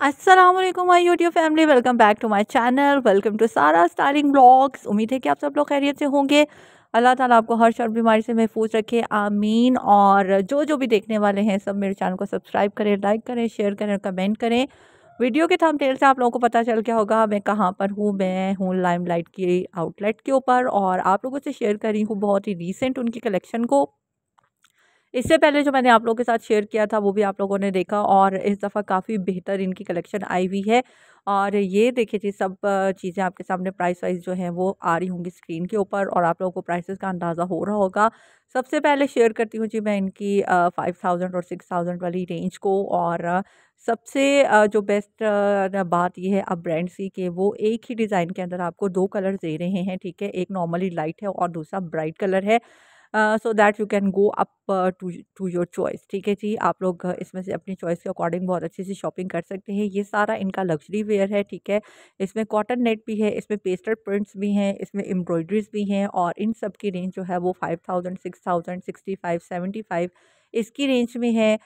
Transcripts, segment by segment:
अस्सलाम my YouTube family welcome back to my channel welcome to Sara starring vlogs उम्मीद है कि आप सब लोग खैरियत से होंगे। अल्लाह ताला आपको हर शर बीमारी से महफूज रखे। आमीन। और जो जो भी देखने वाले हैं, सब मेरे चैनल को सब्सक्राइब करें, लाइक करें, शेयर करें कमेंट करें। वीडियो के थंबनेल से आप लोगों को पता चल गया होगा, मैं कहाँ पर हूँ? मैं हूँ लाइमलाइट की आउटलेट के ऊपर और आप लोगों से शेयर करी हूँ बहुत ही रिसेंट उनकी कलेक्शन को। इससे पहले जो मैंने आप लोगों के साथ शेयर किया था, वो भी आप लोगों ने देखा और इस दफ़ा काफ़ी बेहतर इनकी कलेक्शन आई हुई है। और ये देखिए जी, सब चीज़ें आपके सामने प्राइस वाइज जो हैं, वो आ रही होंगी स्क्रीन के ऊपर और आप लोगों को प्राइसेस का अंदाज़ा हो रहा होगा। सबसे पहले शेयर करती हूँ जी, मैं इनकी फाइव थाउज़ेंड और सिक्स थाउज़ेंड वाली रेंज को और सबसे जो बेस्ट बात ये है, अब ब्रांड सी के, वो एक ही डिज़ाइन के अंदर आपको दो कलर दे रहे हैं, ठीक है? एक नॉर्मली लाइट है और दूसरा ब्राइट कलर है। So that you can go up to to your choice ठीक है जी? आप लोग इसमें से अपनी चॉइस के अकॉर्डिंग बहुत अच्छे से शॉपिंग कर सकते हैं। ये सारा इनका लग्जरी वेयर है, ठीक है? इसमें कॉटन नेट भी है, इसमें पेस्टर प्रिंट्स भी हैं, इसमें एम्ब्रॉयड्रीज भी हैं और इन सब की रेंज जो है वो five thousand six thousand sixty five seventy five इसकी रेंज में है।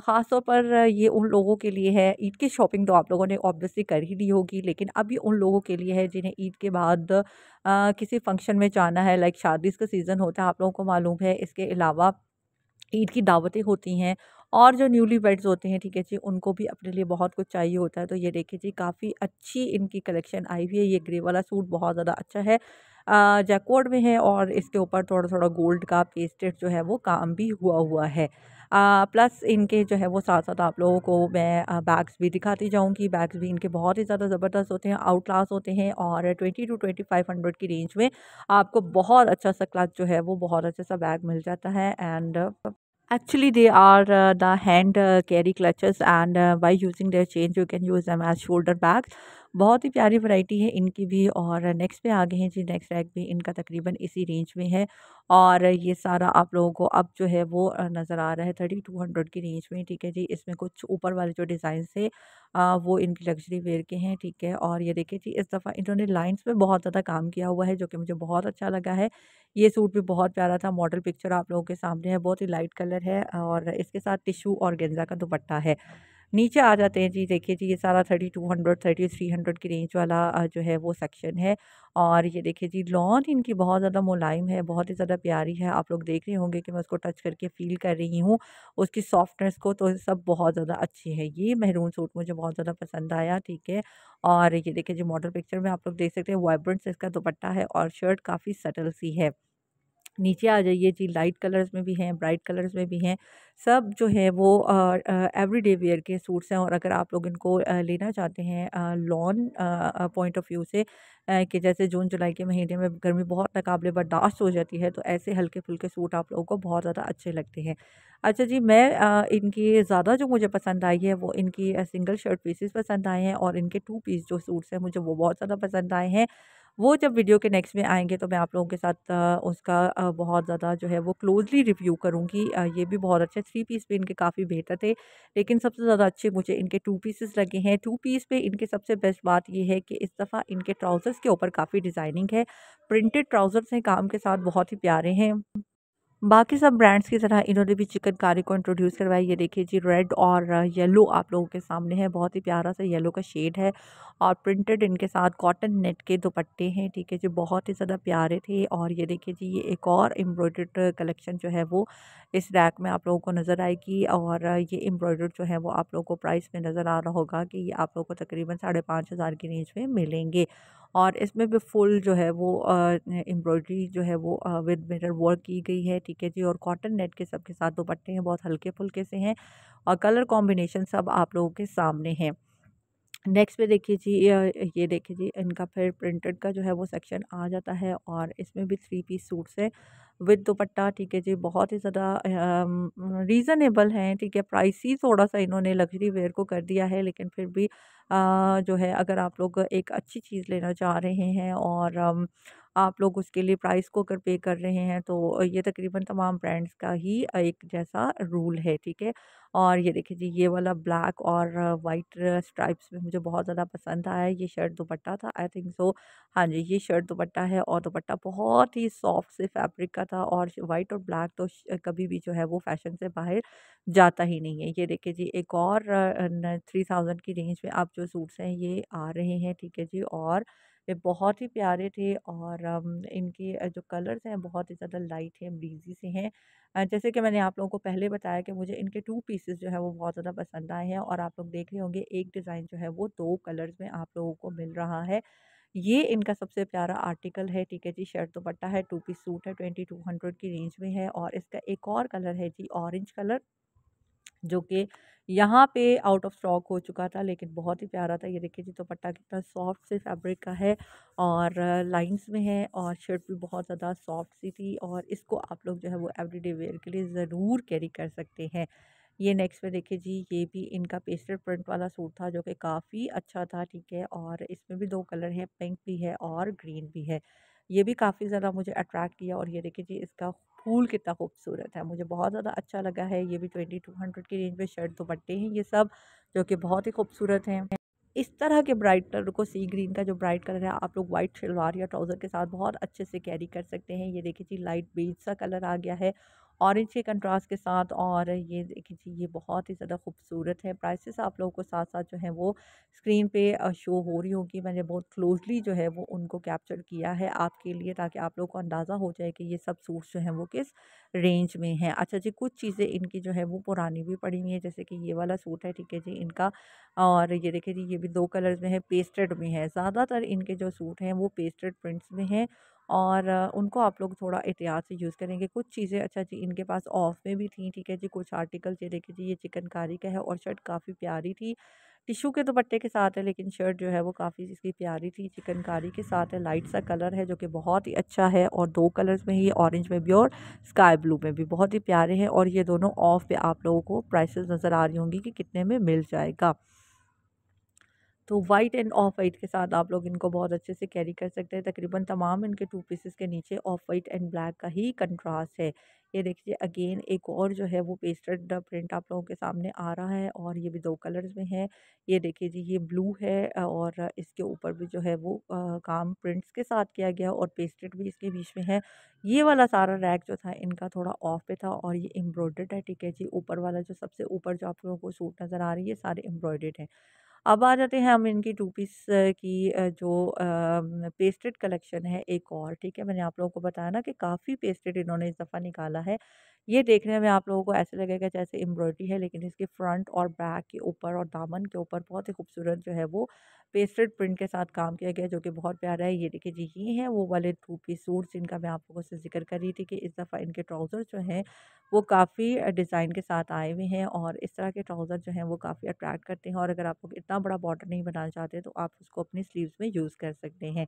ख़ास तौर पर ये उन लोगों के लिए है ईद की शॉपिंग तो आप लोगों ने ऑब्वियसली कर ही ली होगी लेकिन अभी उन लोगों के लिए है जिन्हें ईद के बाद आ, किसी फ़ंक्शन में जाना है लाइक शादी का सीज़न होता है आप लोगों को मालूम है इसके अलावा ईद की दावतें होती हैं और जो न्यूली वेड्स होते हैं ठीक है जी उनको भी अपने लिए बहुत कुछ चाहिए होता है तो ये देखिए जी काफ़ी अच्छी इनकी कलेक्शन आई हुई है ये ग्रे वाला सूट बहुत ज़्यादा अच्छा है जैकवर्ड में है और इसके ऊपर थोड़ा थोड़ा गोल्ड का पेस्टेड जो है वो काम भी हुआ हुआ है। प्लस इनके जो है वो साथ साथ आप लोगों को मैं बैग्स भी दिखाती जाऊँगी। बैग्स भी इनके बहुत ही ज़्यादा ज़बरदस्त होते हैं आउट क्लास होते हैं और twenty two twenty five hundred की रेंज में आपको बहुत अच्छा सा क्लच जो है वो बहुत अच्छा सा बैग मिल जाता है and actually they are uh, the hand uh, carry clutches and uh, by using their chain you can use them as shoulder bags बहुत ही प्यारी वैरायटी है इनकी भी और नेक्स्ट पे आ गए हैं जी, नेक्स्ट रैक भी इनका तकरीबन इसी रेंज में है। और ये सारा आप लोगों को अब जो है वो नज़र आ रहा है थर्टी टू हंड्रेड की रेंज में, ठीक है जी। इसमें कुछ ऊपर वाले जो डिज़ाइन थे वो इनकी लग्जरी वेयर के हैं, ठीक है। और ये देखिए जी, इस दफ़ा इन्होंने लाइन्स में बहुत ज़्यादा काम किया हुआ है, जो कि मुझे बहुत अच्छा लगा है। ये सूट भी बहुत प्यारा था, मॉडल पिक्चर आप लोगों के सामने है, बहुत ही लाइट कलर है और इसके साथ टिशू और गेंजा का दुपट्टा है। नीचे आ जाते हैं। जी, देखिए जी, ये सारा thirty two hundred, thirty three hundred की रेंज वाला जो है वो सेक्शन है। और ये देखिए जी, लॉन इनकी बहुत ज़्यादा मुलायम है, बहुत ही ज़्यादा प्यारी है। आप लोग देख रहे होंगे कि मैं उसको टच करके फील कर रही हूँ। उसकी सॉफ्टनेस को तो सब बहुत ज़्यादा अच्छी है। ये महरून सूट मुझे बहुत ज़्यादा पसंद आया, ठीक है। और ये देखिए जी, मॉडल पिक्चर में आप लोग देख सकते हैं वाइब्रेंट इसका दुपट्टा है और शर्ट काफ़ी सटल सी है। नीचे आ जाइए, जी, लाइट कलर्स में भी हैं, ब्राइट कलर्स में भी हैं। सब जो है वो एवरीडे वेयर के सूट्स हैं और अगर आप लोग इनको लेना चाहते हैं लॉन पॉइंट ऑफ़ व्यू से कि जैसे जून, जुलाई के महीने में गर्मी बहुत नाकबले बर्दाश्त हो जाती है तो ऐसे हल्के फुल्के सूट आप लोगों को बहुत ज़्यादा अच्छे लगते हैं। अच्छा जी, मैं इनकी ज़्यादा जो मुझे पसंद आई है, वो इनकी सिंगल शर्ट पीसेस पसंद आए हैं और इनके टू पीस जो सूट्स हैं मुझे वो बहुत ज़्यादा पसंद आए हैं। वो जब वीडियो के नेक्स्ट में आएँगे तो मैं आप लोगों के साथ उसका बहुत ज़्यादा जो है वो क्लोजली रिव्यू करूँगी। ये भी बहुत अच्छे, थ्री पीस भी इनके काफ़ी बेहतर थे, लेकिन सबसे ज़्यादा अच्छे मुझे इनके टू पीसेस लगे हैं। टू पीस पे इनके सबसे बेस्ट बात ये है कि इस दफ़ा इनके ट्राउज़र्स के ऊपर काफ़ी डिज़ाइनिंग है, प्रिंटेड ट्राउज़र्स हैं काम के साथ, बहुत ही प्यारे हैं। बाकी सब ब्रांड्स की तरह इन्होंने भी चिकनकारी को इंट्रोड्यूस करवाया। ये देखिए जी रेड और येलो आप लोगों के सामने है। बहुत ही प्यारा सा येलो का शेड है और प्रिंटेड इनके साथ कॉटन नेट के दुपट्टे हैं, ठीक है जी। बहुत ही ज़्यादा प्यारे थे और ये देखिए जी, ये एक और एम्ब्रॉयड कलेक्शन जो है वो इस रैक में आप लोगों को नज़र आएगी और ये एम्ब्रॉयड जो है वो आप लोगों को प्राइस में नज़र आ रहा होगा कि ये आप लोगों को तकरीबन साढ़े पाँच हज़ार की रेंज में मिलेंगे। और इसमें भी फुल जो है वो एम्ब्रॉयडरी जो है वो विद मिरर वर्क की गई है, ठीक है जी। और कॉटन नेट के सबके साथ दोपट्टे हैं, बहुत हल्के फुल्के से हैं और कलर कॉम्बिनेशन सब आप लोगों के सामने हैं। नेक्स्ट पे देखिए जी ये देखिए जी इनका फिर प्रिंटेड का जो है वो सेक्शन आ जाता है और इसमें भी थ्री पीस सूट्स हैं विद दुपट्टा ठीक है जी बहुत ही ज़्यादा रीज़नेबल हैं ठीक है प्राइस ही थोड़ा सा इन्होंने लग्जरी वेयर को कर दिया है लेकिन फिर भी आ, जो है अगर आप लोग एक अच्छी चीज़ लेना चाह रहे हैं और आप लोग उसके लिए प्राइस को अगर पे कर रहे हैं तो ये तकरीबन तमाम ब्रांड्स का ही एक जैसा रूल है, ठीक है? और ये देखिए जी, ये वाला ब्लैक और वाइट स्ट्राइप्स में मुझे बहुत ज़्यादा पसंद आया, ये शर्ट दुपट्टा था, आई थिंक सो हाँ जी, ये शर्ट दुपट्टा है और दुपट्टा बहुत ही सॉफ्ट से फैब्रिक का था और वाइट और ब्लैक तो कभी भी जो है वो फ़ैशन से बाहर जाता ही नहीं है। ये देखिए जी, एक और थ्री थाउज़ेंड की रेंज में आप जो सूट्स हैं, ये आ रहे हैं, ठीक है जी, और ये बहुत ही प्यारे थे और इनके जो कलर्स हैं बहुत ही ज़्यादा लाइट हैं ब्रीजी से हैं। जैसे कि मैंने आप लोगों को पहले बताया कि मुझे इनके टू पीसेस जो है वो बहुत ज़्यादा पसंद आए हैं और आप लोग देख रहे होंगे एक डिज़ाइन जो है वो दो कलर्स में आप लोगों को मिल रहा है। ये इनका सबसे प्यारा आर्टिकल है, ठीक है जी? शर्ट दुपट्टा है टू पीस सूट है ट्वेंटी टू हंड्रेड की रेंज में है और इसका एक और कलर है जी ऑरेंज कलर जो कि यहाँ पे आउट ऑफ़ स्टॉक हो चुका था, लेकिन बहुत ही प्यारा था। ये देखिए जी, दुपट्टा कितना सॉफ्ट से फैब्रिक का है और लाइंस में है और शर्ट भी बहुत ज़्यादा सॉफ्ट सी थी और इसको आप लोग जो है वो एवरीडे वेयर के लिए ज़रूर कैरी कर सकते हैं। ये नेक्स्ट में देखिए जी, ये भी इनका पेस्टर प्रिंट वाला सूट था जो कि काफ़ी अच्छा था, ठीक है, और इसमें भी दो कलर हैं पिंक भी है और ग्रीन भी है। ये भी काफ़ी ज़्यादा मुझे अट्रैक्ट किया और ये देखिए जी, इसका फूल कितना खूबसूरत है। मुझे बहुत ज़्यादा अच्छा लगा है ये भी ट्वेंटी टू हंड्रेड की रेंज में शर्ट दुपट्टे हैं ये सब, जो कि बहुत ही खूबसूरत हैं। इस तरह के ब्राइट कलर को सी ग्रीन का जो ब्राइट कलर है, आप लोग व्हाइट, शलवार या ट्राउज़र के साथ बहुत अच्छे से कैरी कर सकते हैं। ये देखिए जी, लाइट बेज सा कलर आ गया है ऑरेंज के कंट्रास्ट के साथ और ये देखिए जी, ये बहुत ही ज़्यादा खूबसूरत है। प्राइसेस आप लोगों को साथ साथ जो है वो स्क्रीन पे शो हो रही होगी। मैंने बहुत क्लोजली जो है वो उनको कैप्चर किया है आपके लिए ताकि आप लोगों को अंदाज़ा हो जाए कि ये सब सूट्स जो हैं वो किस रेंज में हैं। अच्छा जी, कुछ चीज़ें इनकी जो है वो पुरानी भी पड़ी हुई है, जैसे कि ये वाला सूट है, ठीक है जी, इनका और ये देखिए जी, ये भी दो कलर्स में है पेस्टेड में है। ज़्यादातर इनके जो सूट हैं वो पेस्टेड प्रिंट्स में हैं और उनको आप लोग थोड़ा एहतियात से यूज़ करेंगे। कुछ चीज़ें अच्छा जी, इनके पास ऑफ़ में भी थी, ठीक है जी, कुछ आर्टिकल्स ये देखिए जी, ये चिकनकारी का है और शर्ट काफ़ी प्यारी थी। टिशू के दुपट्टे के साथ है, लेकिन शर्ट जो है वो काफ़ी इसकी प्यारी थी। चिकनकारी के साथ है लाइट सा कलर है जो कि बहुत ही अच्छा है और दो कलर्स में ही ऑरेंज में भी और स्काई ब्लू में भी बहुत ही प्यारे हैं और ये दोनों ऑफ़ पे आप लोगों को प्राइसेस नज़र आ रही होंगी कि कितने में मिल जाएगा। तो वाइट एंड ऑफ़ वाइट के साथ आप लोग इनको बहुत अच्छे से कैरी कर सकते हैं। तकरीबन तमाम इनके टू पीसेस के नीचे ऑफ़ वाइट एंड ब्लैक का ही कंट्रास्ट है। ये देखिए, अगेन एक और जो है वो पेस्टेड प्रिंट आप लोगों के सामने आ रहा है और ये भी दो कलर्स में है। ये देखिए जी, ये ब्लू है और इसके ऊपर भी जो है वो काम प्रिंट्स के साथ किया गया और पेस्टेड भी इसके बीच में है। ये वाला सारा रैक जो था, इनका थोड़ा ऑफ़ पे था और ये एम्ब्रॉयड है, ठीक है जी। ऊपर वाला जो सबसे ऊपर जो आप लोगों को सूट नज़र आ रही है, सारे एम्ब्रॉयड है। अब आ जाते हैं हम इनकी टू पीस की जो पेस्टेड कलेक्शन है एक और, ठीक है। मैंने आप लोगों को बताया ना कि काफ़ी पेस्टेड इन्होंने इस दफ़ा निकाला है। ये देखने में आप लोगों को ऐसे लगेगा जैसे एम्ब्रॉयडरी है, लेकिन इसके फ्रंट और बैक के ऊपर और दामन के ऊपर बहुत ही खूबसूरत जो है वो पेस्टेड प्रिंट के साथ काम किया गया, जो कि बहुत प्यारा है। ये देखिए जी, ये हैं वो वाले टू पीस सूट जिनका मैं आप लोगों से ज़िक्र कर रही थी कि इस दफ़ा इनके ट्राउज़र जो हैं वो काफ़ी डिज़ाइन के साथ आए हुए हैं और इस तरह के ट्राउज़र जो हैं वो काफ़ी अट्रैक्ट करते हैं और अगर आप लोग इतना बड़ा बॉर्डर नहीं बनाना चाहते तो आप उसको अपनी स्लीव्स में यूज़ कर सकते हैं।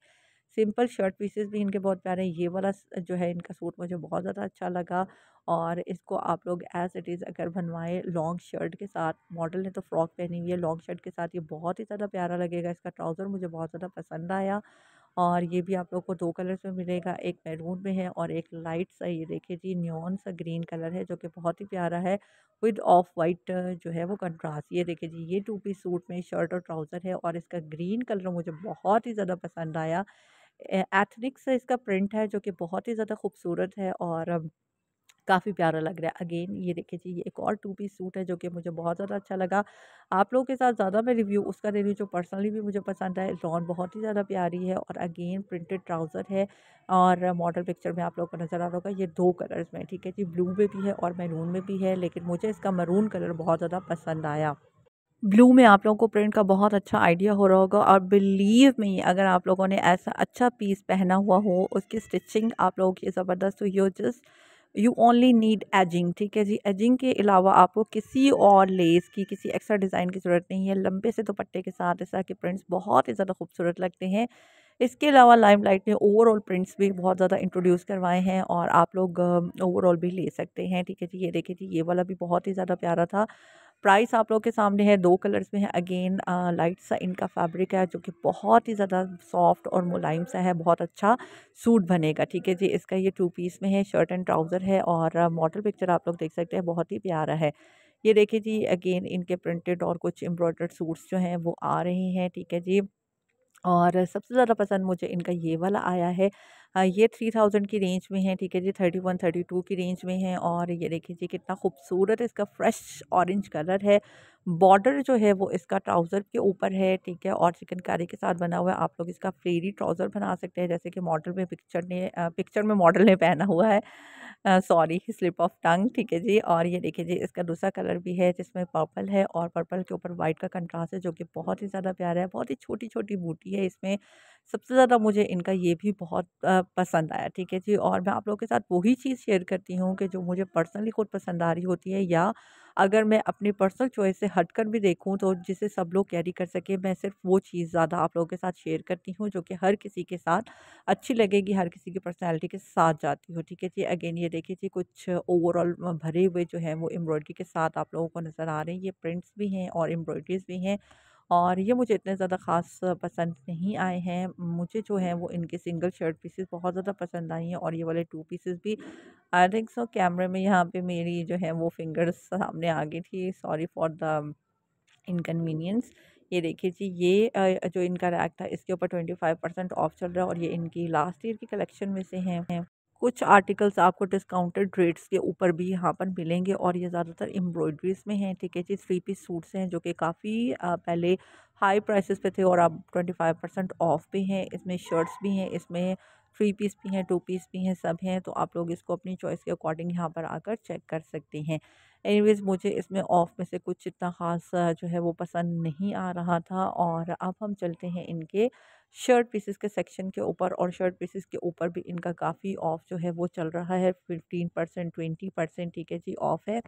सिंपल शर्ट पीसेस भी इनके बहुत प्यारे हैं। ये वाला जो है इनका सूट मुझे बहुत ज़्यादा अच्छा लगा और इसको आप लोग एज़ इट इज़ अगर बनवाएँ लॉन्ग शर्ट के साथ मॉडल ने तो फ्रॉक पहनी हुई है लॉन्ग शर्ट के साथ ये बहुत ही ज़्यादा प्यारा लगेगा। इसका ट्राउज़र मुझे बहुत ज़्यादा पसंद आया और ये भी आप लोग को दो कलर्स में मिलेगा, एक मैरून में है और एक लाइट सा, ये देखिए जी, न्योन सा ग्रीन कलर है जो कि बहुत ही प्यारा है, विद ऑफ़ वाइट जो है वो कंट्रास्ट। ये देखिए जी, ये टू पीस सूट में शर्ट और ट्राउज़र है और इसका ग्रीन कलर मुझे बहुत ही ज़्यादा पसंद आया। एथनिक सा इसका प्रिंट है जो कि बहुत ही ज़्यादा खूबसूरत है और काफ़ी प्यारा लग रहा है। अगेन, ये देखिए जी, ये एक और टू पीस सूट है जो कि मुझे बहुत ज़्यादा अच्छा लगा। आप लोगों के साथ ज़्यादा मैं रिव्यू उसका दे रही हूँ जो पर्सनली भी मुझे पसंद है लॉन बहुत ही ज़्यादा प्यारी है और अगेन प्रिंटेड ट्राउज़र है और मॉडल पिक्चर में आप लोग को नज़र आ रहा होगा, ये दो कलर्स में, ठीक है जी, ब्लू में भी है और मैरून में भी है, लेकिन मुझे इसका मरून कलर बहुत ज़्यादा पसंद आया। ब्लू में आप लोगों को प्रिंट का बहुत अच्छा आइडिया हो रहा होगा और बिलीव में, अगर आप लोगों ने ऐसा अच्छा पीस पहना हुआ हो, उसकी स्टिचिंग आप लोगों की ज़बरदस्त हुई हो, just you only need edging ठीक है जी? एजिंग के अलावा आपको किसी और लेस की, किसी एक्स्ट्रा डिज़ाइन की ज़रूरत नहीं है। लंबे से दुपट्टे के साथ इस तरह के प्रिंट्स बहुत ही ज़्यादा खूबसूरत लगते हैं। इसके अलावा लाइमलाइट ने ओवरऑल प्रिंट्स भी बहुत ज़्यादा इंट्रोड्यूस करवाए हैं और आप लोग ओवरऑल भी ले सकते हैं, ठीक है जी? ये देखिए जी, ये वाला भी बहुत ही ज़्यादा प्यारा था। प्राइस आप लोग के सामने है, दो कलर्स में है। अगेन लाइट सा इनका फैब्रिक है, जो कि बहुत ही ज़्यादा सॉफ्ट और मुलायम सा है, बहुत अच्छा सूट बनेगा, ठीक है जी? इसका ये टू पीस में है शर्ट एंड ट्राउज़र है और मॉडल पिक्चर आप लोग देख सकते हैं, बहुत ही प्यारा है। ये देखिए जी, अगेन इनके प्रिंटेड और कुछ एम्ब्रॉयडर्ड सूट्स जो हैं, वो आ रहे हैं, ठीक है जी? और सबसे ज़्यादा पसंद मुझे इनका ये वाला आया है ये थ्री थाउज़ेंड की रेंज में है, ठीक है जी, थर्टी वन, थर्टी टू की रेंज में है और ये देखिए जी कितना खूबसूरत इसका फ्रेश ऑरेंज कलर है। बॉर्डर जो है वो इसका ट्राउज़र के ऊपर है, ठीक है, और चिकनकारी के साथ बना हुआ है। आप लोग इसका फ्लेरी ट्राउज़र बना सकते हैं, जैसे कि मॉडल में पिक्चर ने पिक्चर में मॉडल ने पहना हुआ है। सॉरी, स्लिप ऑफ़ टंग, ठीक है जी, और ये देखिए जी, इसका दूसरा कलर भी है जिसमें पर्पल है और पर्पल के ऊपर वाइट का कंट्रास्ट है, जो कि बहुत ही ज़्यादा प्यारा है, बहुत ही छोटी छोटी बूटी है इसमें। सबसे ज़्यादा मुझे इनका ये भी बहुत पसंद आया, ठीक है जी? और मैं आप लोगों के साथ वही चीज़ शेयर करती हूँ कि जो मुझे पर्सनली खुद पसंद आ रही होती है या अगर मैं अपनी पर्सनल चॉइस से हटकर भी देखूँ तो जिसे सब लोग कैरी कर सके, मैं सिर्फ़ वो चीज़ ज़्यादा आप लोगों के साथ शेयर करती हूँ जो कि हर किसी के साथ अच्छी लगेगी, हर किसी की पर्सनैलिटी के साथ जाती हो, ठीक है जी? अगेन ये देखिए जी कुछ ओवरऑल भरे हुए जो है वो एम्ब्रॉयडरी के साथ आप लोगों को नज़र आ रहे हैं, ये प्रिंट्स भी हैं और एम्ब्रॉयडरीज भी हैं। और ये मुझे इतने ज़्यादा ख़ास पसंद नहीं आए हैं। मुझे जो है वो इनके सिंगल शर्ट पीसेस बहुत ज़्यादा पसंद आई हैं और ये वाले टू पीसेस भी। आई थिंक सो कैमरे में यहाँ पे मेरी जो है वो फिंगर्स सामने आ गई थी। Sorry for the inconvenience. ये देखिए जी, ये जो इनका रैक था, इसके ऊपर ट्वेंटी फाइव परसेंट ऑफ़ चल रहा है और ये इनकी लास्ट ईयर की कलेक्शन में से हैं। कुछ आर्टिकल्स आपको डिस्काउंटेड रेट्स के ऊपर भी यहाँ पर मिलेंगे और ये ज़्यादातर एम्ब्रॉयड्रीज में हैं, ठीक है जी? थ्री पीस सूट्स हैं जो कि काफ़ी पहले हाई प्राइसेस पे थे और अब ट्वेंटी फाइव परसेंट ऑफ़ भी हैं। इसमें शर्ट्स भी हैं, इसमें थ्री पीस भी हैं, टू पीस भी हैं, सब हैं तो आप लोग इसको अपनी चॉइस के अकॉर्डिंग यहाँ पर आकर चेक कर सकते हैं। एनीवेज़ मुझे इसमें ऑफ़ में से कुछ इतना ख़ास जो है वो पसंद नहीं आ रहा था और अब हम चलते हैं इनके शर्ट पीसेस के सेक्शन के ऊपर और शर्ट पीसेस के ऊपर भी इनका काफ़ी ऑफ़ जो है वो चल रहा है, फिफ्टीन परसेंट, ट्वेंटी परसेंट ठीक है जी ऑफ़ है।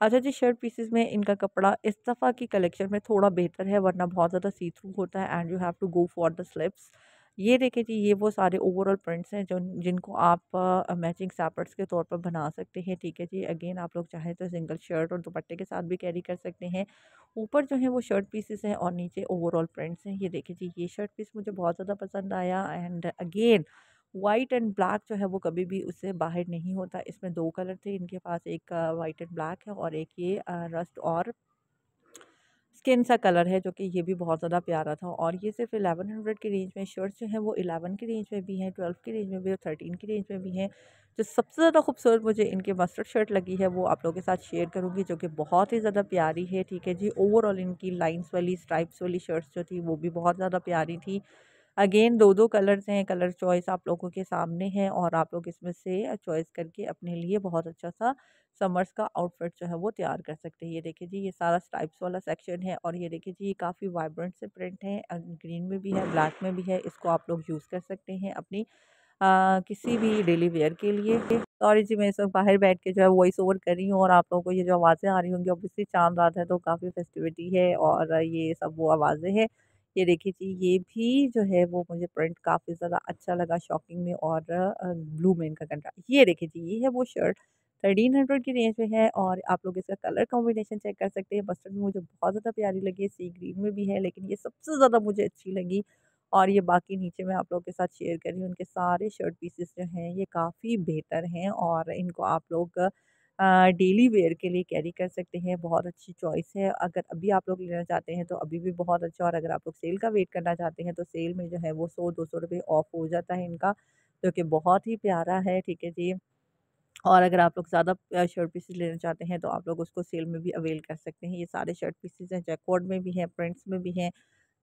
अच्छा जी, शर्ट पीसेस में इनका कपड़ा इस दफ़ा की कलेक्शन में थोड़ा बेहतर है, वरना बहुत ज़्यादा सी थ्रू होता है and you have to go for the slips ये देखें जी, ये वो सारे ओवरऑल प्रिंट्स हैं जो जिनको आप मैचिंग सैपर्ट्स के तौर पर बना सकते हैं, ठीक है जी। अगेन आप लोग चाहें तो सिंगल शर्ट और दुपट्टे के साथ भी कैरी कर सकते हैं। ऊपर जो है वो शर्ट पीसेस हैं और नीचे ओवरऑल प्रिंट्स हैं। ये देखिए जी, ये शर्ट पीस मुझे बहुत ज़्यादा पसंद आया and again white and black जो है वो कभी भी उससे बाहर नहीं होता। इसमें दो कलर थे, इनके पास एक वाइट एंड ब्लैक है और एक ये रस्ट और स्किन सा कलर है, जो कि ये भी बहुत ज़्यादा प्यारा था। और ये सिर्फ़ एलेवन हंड्रेड की रेंज में शर्ट्स जो हैं, वो एलेवन की रेंज में भी हैं, ट्वेल्व की रेंज में भी और थर्टीन की रेंज में भी हैं। जो सबसे ज़्यादा खूबसूरत मुझे इनके मस्टर्ड शर्ट लगी है, वो आप लोगों के साथ शेयर करूँगी, जो कि बहुत ही ज़्यादा प्यारी है, ठीक है जी। ओवरऑल इनकी लाइन्स वाली, स्ट्राइप्स वाली शर्ट्स जो थी, वो भी बहुत ज़्यादा प्यारी थी। अगेन दो दो कलर्स हैं कलर चॉइस आप लोगों के सामने है और आप लोग इसमें से चॉइस करके अपने लिए बहुत अच्छा सा समर्स का आउटफिट जो है वो तैयार कर सकते हैं। ये देखिए जी ये सारा स्ट्राइप्स वाला सेक्शन है और ये देखिए जी ये काफ़ी वाइब्रेंट से प्रिंट है ग्रीन में भी है ब्लैक में भी है इसको आप लोग यूज़ कर सकते हैं अपनी आ, किसी भी डेली वेयर के लिए। सॉरी जी मैं इस वक्त बाहर बैठ के जो है वॉइस ओवर कर रही हूँ और आप लोगों को ये जो आवाज़ें आ रही होंगी ऑब्वियसली चाँद रात है तो काफ़ी फेस्टिविटी है और ये सब वो आवाज़ें हैं। ये देखिए जी, ये भी जो है वो मुझे प्रिंट काफ़ी ज़्यादा अच्छा लगा शॉकिंग में और ब्लू में इनका कंट्रास्ट ये देखिए जी, ये है वो शर्ट थर्टीन हंड्रेड की रेंज में है और आप लोग इसका कलर कॉम्बिनेशन चेक कर सकते हैं। मस्टर्ड में मुझे बहुत ज़्यादा प्यारी लगी है, सी ग्रीन में भी है लेकिन ये सबसे ज़्यादा मुझे अच्छी लगी और ये बाकी नीचे मैं आप लोगों के साथ शेयर कर रही हूँ, उनके सारे शर्ट पीसेस जो हैं ये काफ़ी बेहतर हैं और इनको आप लोग डेली वेयर के लिए कैरी कर सकते हैं, बहुत अच्छी चॉइस है। अगर अभी आप लोग लेना चाहते हैं तो अभी भी बहुत अच्छा और अगर आप लोग सेल का वेट करना चाहते हैं तो सेल में जो है वो सौ, दो सौ रुपये ऑफ़ हो जाता है इनका, जो कि बहुत ही प्यारा है, ठीक है जी। और अगर आप लोग ज़्यादा शर्ट पीसेस लेना चाहते हैं तो आप लोग उसको सेल में भी अवेल कर सकते हैं। ये सारे शर्ट पीसेस हैं, जैकवर्ड में भी हैं, प्रिंट्स में भी हैं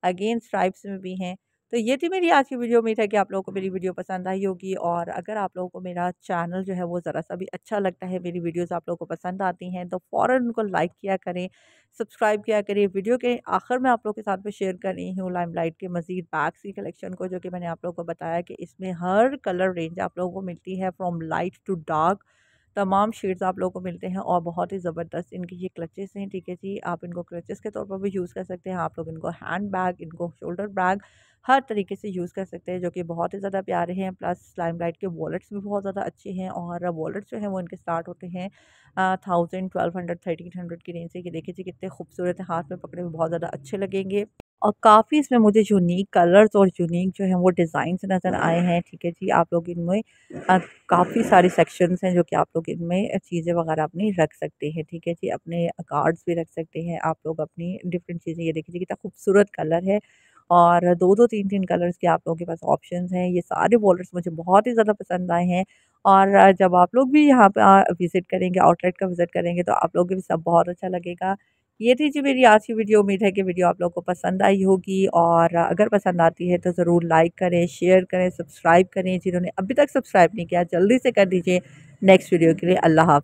अगेन स्ट्राइप्स में भी हैं। तो ये थी मेरी आज की वीडियो। उम्मीद है कि आप लोगों को मेरी वीडियो पसंद आई होगी और अगर आप लोगों को मेरा चैनल जो है वो ज़रा सा भी अच्छा लगता है, मेरी वीडियोस आप लोगों को पसंद आती हैं तो फ़ौर उनको लाइक किया करें, सब्सक्राइब किया करें। वीडियो के आखिर में आप लोगों के साथ में शेयर कर रही हूँ लाइम लाइट के मज़ीद बैग्स की कलेक्शन को, जो कि मैंने आप लोगों को बताया कि इसमें हर कलर रेंज आप लोगों को मिलती है, फ्रॉम लाइट टू डार्क। तमाम शेड्स आप लोगों को मिलते हैं और बहुत ही ज़बरदस्त इनके ये क्लचेस हैं, ठीक है जी? आप इनको क्लचेस के तौर पर भी यूज़ कर सकते हैं। आप लोग इनको हैंड बैग, इनको शोल्डर बैग, हर तरीके से यूज़ कर सकते हैं, जो कि बहुत ही ज़्यादा प्यारे हैं। प्लस स्लाइम लाइट के वॉलेट्स भी बहुत ज़्यादा अच्छे हैं और वॉलेट्स जो हैं वो इनके स्टार्ट होते हैं thousand, twelve hundred, thirteen hundred की रेंज से। कि देखिए जी कितने खूबसूरत हाथ में पकड़े हुए बहुत ज़्यादा अच्छे लगेंगे। और काफ़ी इसमें मुझे यूनिक कलर्स और यूनिक जो है वो डिज़ाइंस नज़र आए हैं। ठीक है जी। आप लोग इनमें काफ़ी सारे सेक्शंस हैं जो कि आप लोग इनमें चीज़ें वगैरह अपनी रख सकते हैं ठीक है जी। अपने कार्ड्स भी रख सकते हैं। आप लोग अपनी डिफरेंट चीज़ें ये देखिए कितना खूबसूरत कलर है और दो दो तीन तीन कलर्स के आप लोगों के पास ऑप्शन हैं। ये सारे बॉर्डर्स मुझे बहुत ही ज़्यादा पसंद आए हैं और जब आप लोग भी यहाँ पर विज़िट करेंगे आउटलेट का विज़िट करेंगे तो आप लोगों को भी सब बहुत अच्छा लगेगा। ये थी जी मेरी आज की वीडियो। उम्मीद है कि वीडियो आप लोगों को पसंद आई होगी और अगर पसंद आती है तो ज़रूर लाइक करें शेयर करें सब्सक्राइब करें। जिन्होंने अभी तक सब्सक्राइब नहीं किया, जल्दी से कर दीजिए। नेक्स्ट वीडियो के लिए अल्लाह हाफ़